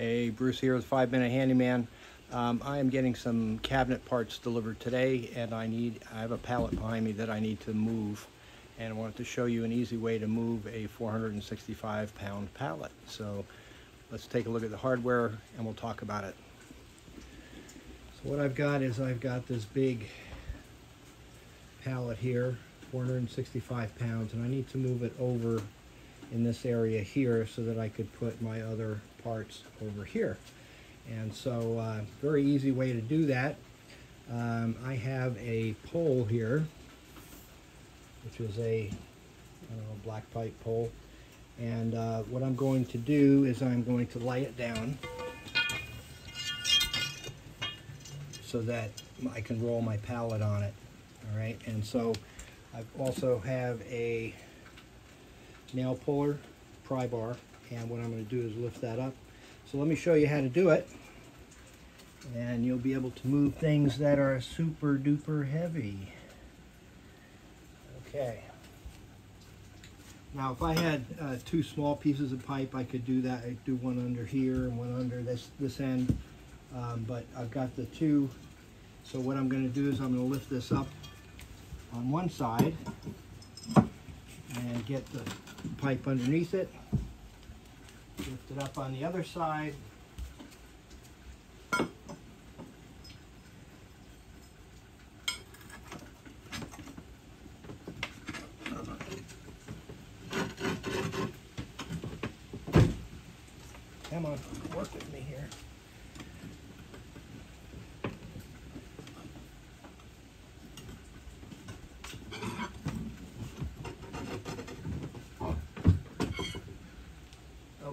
Hey, Bruce here with Five Minute Handyman. Um, I am getting some cabinet parts delivered today and I need, I have a pallet behind me that I need to move. And I wanted to show you an easy way to move a 465 pound pallet. So let's take a look at the hardware and we'll talk about it. So what I've got is I've got this big pallet here, 465 pounds, and I need to move it over in this area here so that I could put my other parts over here. And so, uh, very easy way to do that. Um, I have a pole here, which is a know, black pipe pole. And uh, what I'm going to do is I'm going to lay it down so that I can roll my pallet on it. All right, and so I also have a nail puller, pry bar, and what I'm going to do is lift that up. So let me show you how to do it. And you'll be able to move things that are super duper heavy. Okay. Now if I had uh, two small pieces of pipe, I could do that. I'd do one under here and one under this, this end. Um, but I've got the two. So what I'm going to do is I'm going to lift this up on one side and get the pipe underneath it. Lift it up on the other side. Come on, work with me here.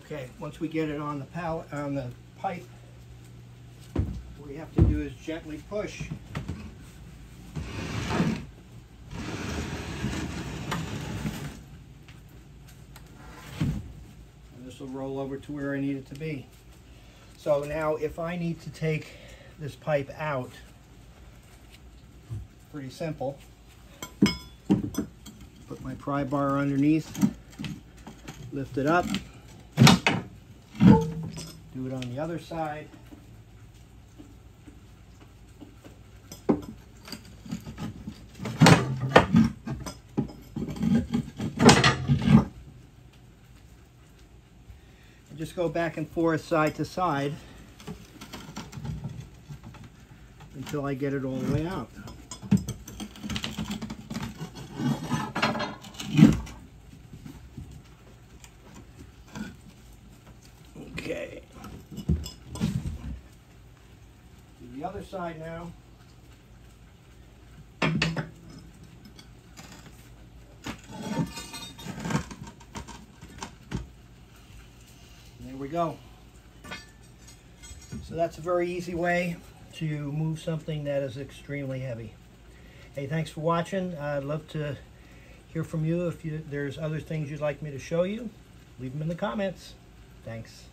Okay, once we get it on the pallet, on the pipe, what we have to do is gently push. And this will roll over to where I need it to be. So now if I need to take this pipe out, pretty simple. Put my pry bar underneath, lift it up, do it on the other side. And just go back and forth side to side until I get it all the way out. Okay. Do the other side now. There we go. So that's a very easy way to move something that is extremely heavy. Hey, thanks for watching. I'd love to hear from you if you, there's other things you'd like me to show you. Leave them in the comments. Thanks.